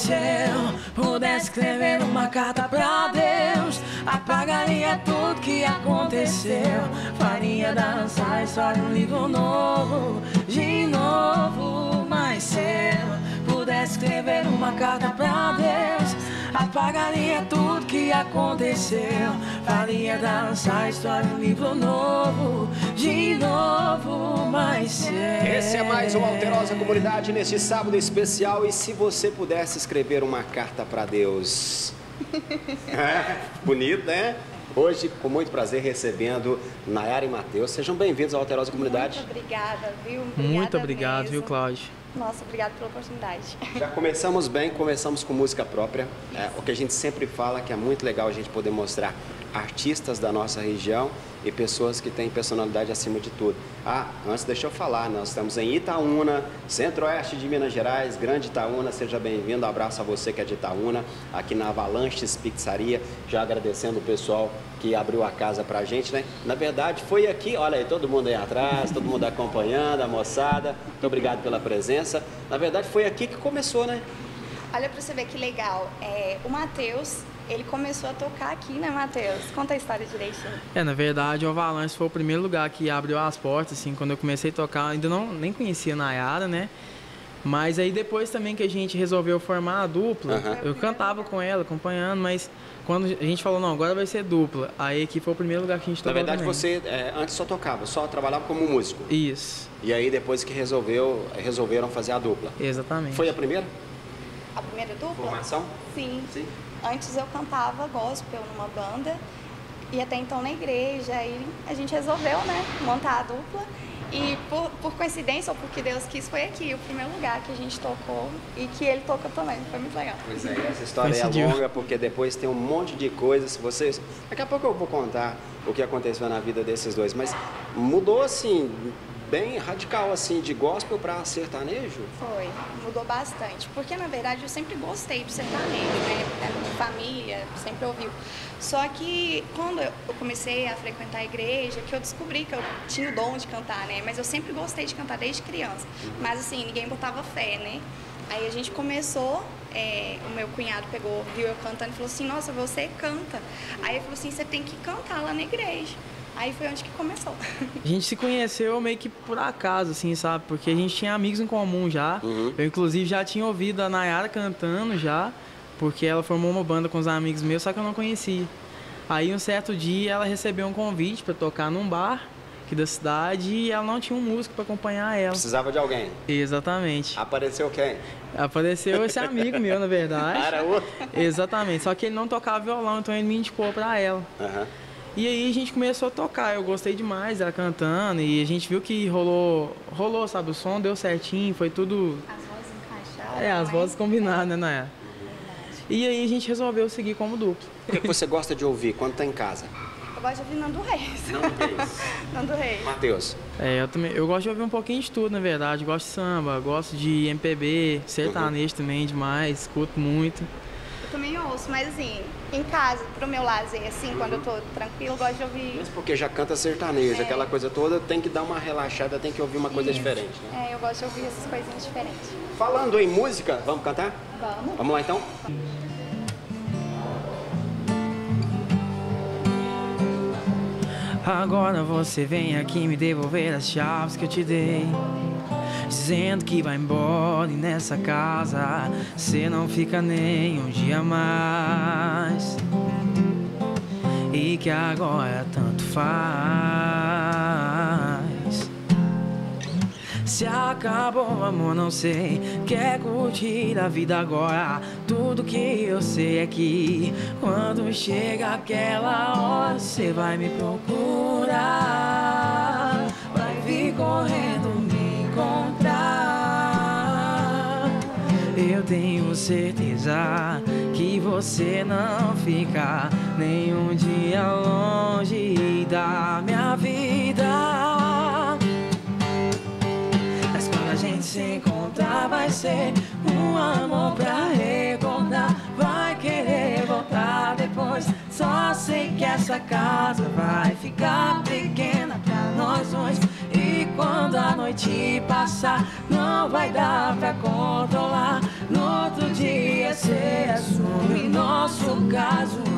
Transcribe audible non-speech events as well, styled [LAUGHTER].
Se eu pudesse escrever uma carta pra Deus, apagaria tudo que aconteceu. Faria dançar história um livro novo, de novo. Mas se eu pudesse escrever uma carta apagaria tudo que aconteceu. Faria dançar a história um livro novo, de novo. Mas se Esse é mais um Alterosa Comunidade neste sábado especial. E se você pudesse escrever uma carta para Deus? [LAUGHS] É, bonito, né? Hoje, com muito prazer, recebendo Nayara e Matheus. Sejam bem-vindos ao Alterosa Comunidade. Muito obrigada, viu? Muito Obrigada obrigado, viu, mesmo. Cláudio? Nossa, obrigada pela oportunidade. Já começamos bem, começamos com música própria. É, o que a gente sempre fala que é muito legal a gente poder mostrar artistas da nossa região e pessoas que têm personalidade acima de tudo. Ah, antes deixa eu falar, nós estamos em Itaúna, centro-oeste de Minas Gerais, Grande Itaúna, seja bem-vindo, abraço a você que é de Itaúna, aqui na Avalanches Pizzaria, já agradecendo o pessoal que abriu a casa pra gente, né? Na verdade, foi aqui, olha aí, todo mundo aí atrás, todo mundo [LAUGHS] acompanhando, a moçada, muito obrigado pela presença. Na verdade, foi aqui que começou, né? Olha pra você ver que legal. É, o Matheus, ele começou a tocar aqui, né, Matheus? Conta a história direitinho. É, na verdade, o Avalanche foi o primeiro lugar que abriu as portas, assim, quando eu comecei a tocar, ainda não nem conhecia a Nayara, né? Mas aí depois também que a gente resolveu formar a dupla, Aham. eu cantava com ela, acompanhando, mas quando a gente falou, não, agora vai ser dupla, aí aqui foi o primeiro lugar que a gente Na tocou verdade, também. você é, antes só tocava, só trabalhava como músico. Isso, E aí, depois que resolveu, resolveram fazer a dupla. exatamente. Foi a primeira A primeira dupla? formação? Sim. Sim. Antes eu cantava gospel numa banda e até então na igreja. Aí a gente resolveu, né, montar a dupla. E por, por coincidência, ou porque Deus quis, foi aqui, o primeiro lugar que a gente tocou e que ele tocou também. Foi muito legal. Pois é, essa história é Coincidiu. longa, porque depois tem um monte de coisas. Vocês. Daqui a pouco eu vou contar o que aconteceu na vida desses dois, mas mudou assim, bem radical, assim, de gospel para sertanejo. Foi, mudou bastante. Porque na verdade eu sempre gostei do sertanejo, né? É, família sempre ouviu. Só que quando eu comecei a frequentar a igreja, que eu descobri que eu tinha o dom de cantar, né? Mas eu sempre gostei de cantar desde criança. Mas assim, ninguém botava fé, né? Aí a gente começou, é, o meu cunhado pegou, viu eu cantando e falou assim, nossa, você canta. Aí ele falou assim, você tem que cantar lá na igreja. Aí foi onde que começou. A gente se conheceu meio que por acaso, assim, sabe? Porque a gente tinha amigos em comum já. Uhum. Eu, inclusive, já tinha ouvido a Nayara cantando já, porque ela formou uma banda com os amigos meus, só que eu não conhecia. Aí, um certo dia, ela recebeu um convite para tocar num bar aqui da cidade e ela não tinha um músico para acompanhar ela. Precisava de alguém. Exatamente. Apareceu quem? Apareceu esse amigo meu, na verdade. [LAUGHS] Era outro. Exatamente. Só que ele não tocava violão, então ele me indicou para ela. Aham. E aí a gente começou a tocar, eu gostei demais dela cantando e a gente viu que rolou, rolou, sabe, o som deu certinho, foi tudo, As vozes encaixadas. é, as mas- vozes combinadas, né, Naya? E aí a gente resolveu seguir como dupla. O que que você gosta de ouvir quando tá em casa? Eu gosto de ouvir Nando Reis. Não Reis. Nando Reis. [LAUGHS] Matheus. É, eu também, eu gosto de ouvir um pouquinho de tudo, na verdade, gosto de samba, gosto de MPB, sertanejo também demais, escuto muito. Eu também ouço, mas assim, em casa, pro meu lazer, assim, quando eu tô tranquilo, eu gosto de ouvir. Mas porque já canta sertanejo, É. aquela coisa toda, tem que dar uma relaxada, tem que ouvir uma coisa Isso. diferente, né? É, eu gosto de ouvir essas coisinhas diferentes. Falando em música, vamos cantar? Vamos. Vamos lá então? Agora você vem aqui me devolver as chaves que eu te dei. Dizendo que vai embora e nessa casa você não fica nem um dia mais. E que agora tanto faz. Se acabou amor, não sei. Quer curtir a vida agora? Tudo que eu sei é que quando chega aquela hora, você vai me procurar. Vai vir correndo Eu tenho certeza que você não fica nenhum dia longe da minha vida. Mas quando a gente se encontrar vai ser um amor pra recordar Vai querer voltar depois Só sei que essa casa vai ficar pequena pra nós dois E quando a noite passar, não vai dar pra controlar. Caso